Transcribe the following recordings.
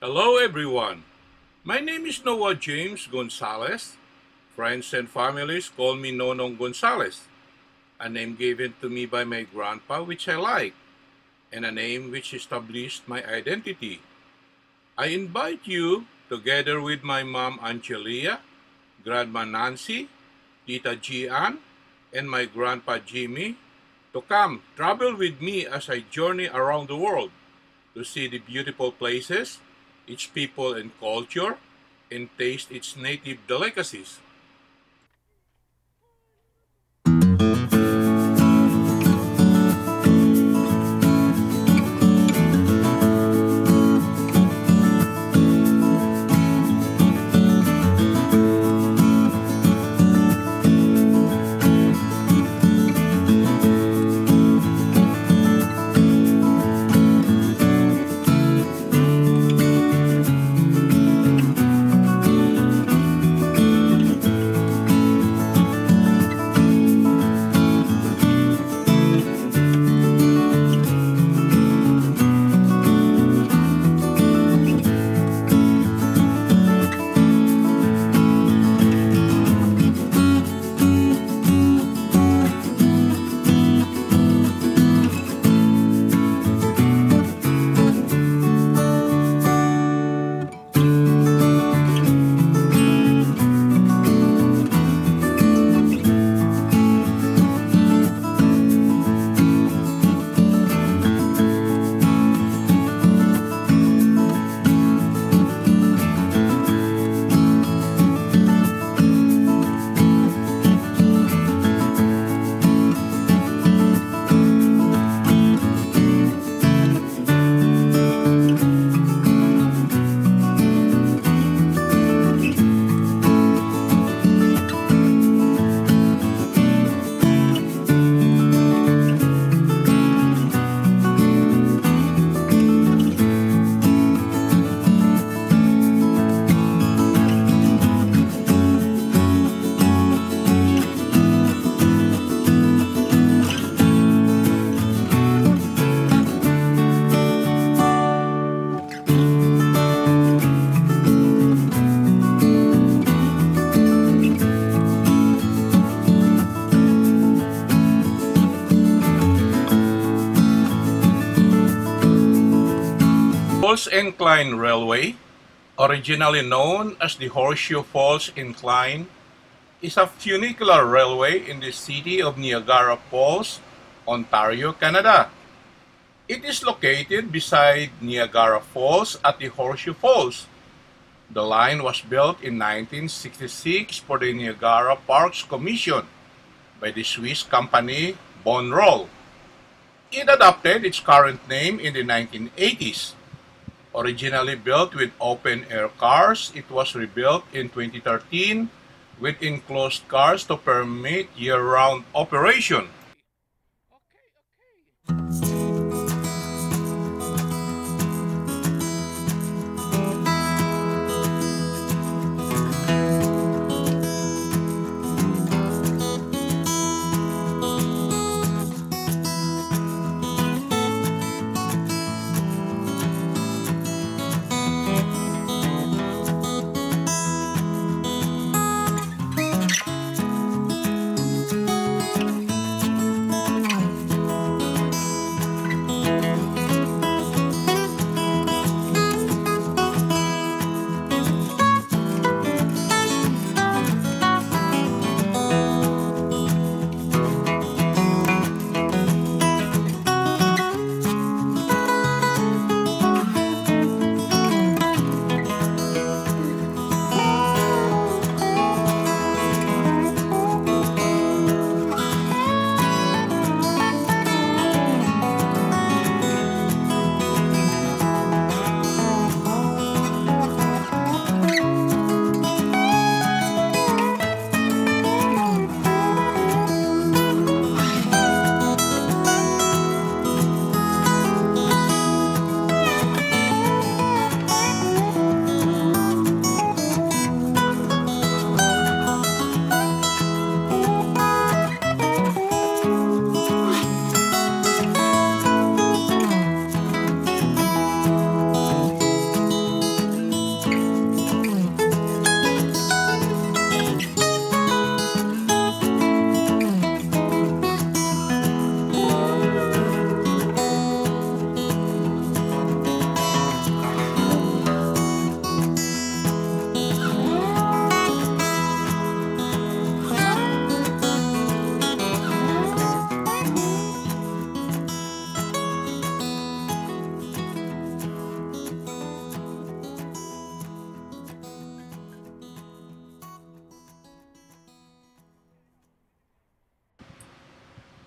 Hello everyone. My name is Noah James Gonzalez. Friends and families call me Nonong Gonzalez, a name given to me by my grandpa which I like, and a name which established my identity. I invite you, together with my mom Angelia, Grandma Nancy, Tita Gian, and my grandpa Jimmy, to come travel with me as I journey around the world to see the beautiful places, its people and culture, and taste its native delicacies. Falls Incline Railway, originally known as the Horseshoe Falls Incline, is a funicular railway in the city of Niagara Falls, Ontario, Canada. It is located beside Niagara Falls at the Horseshoe Falls. The line was built in 1966 for the Niagara Parks Commission by the Swiss company Von Roll. It adopted its current name in the 1980s. Originally built with open-air cars, it was rebuilt in 2013 with enclosed cars to permit year-round operation.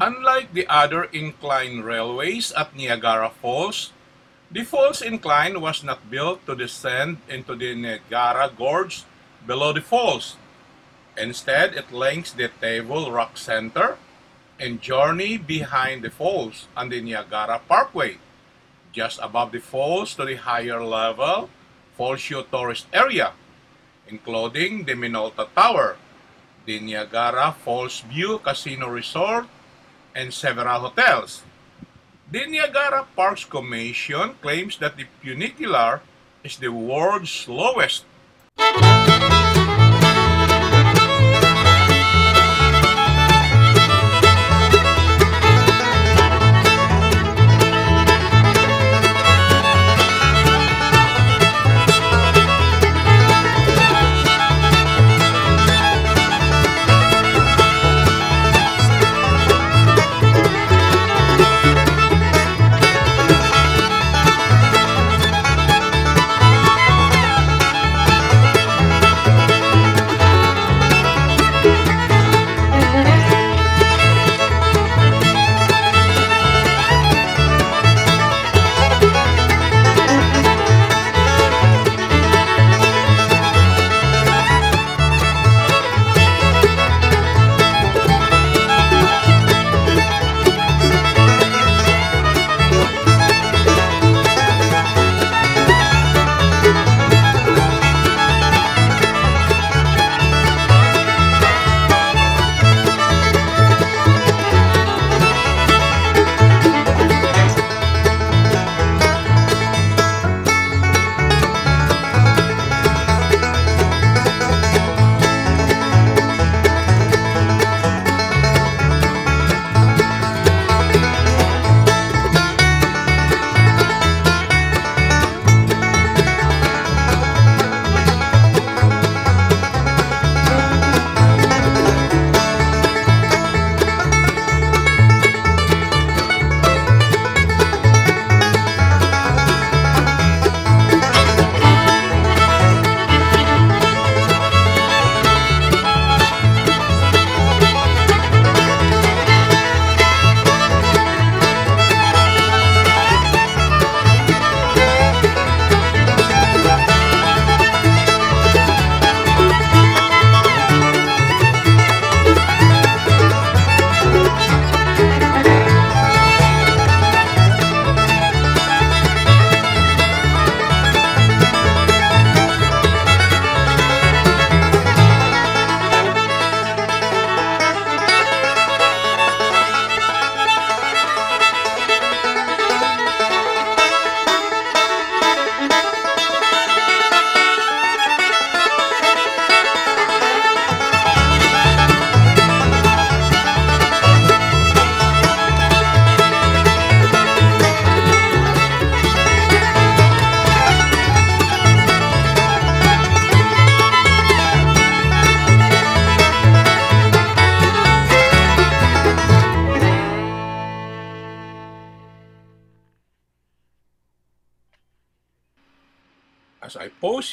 Unlike the other incline railways at Niagara Falls, the falls incline was not built to descend into the Niagara Gorge below the falls. Instead, it links the Table Rock Center and journey behind the falls on the Niagara Parkway, just above the falls to the higher level Fallsview tourist area, including the Minolta Tower, the Niagara Falls View Casino Resort, and several hotels. The Niagara Parks Commission claims that the funicular is the world's slowest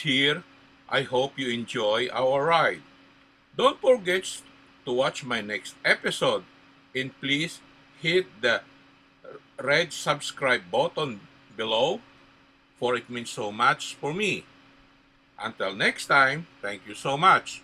here, I hope you enjoy our ride. Don't forget to watch my next episode and please hit the red subscribe button below for it means so much for me. Until next time, thank you so much.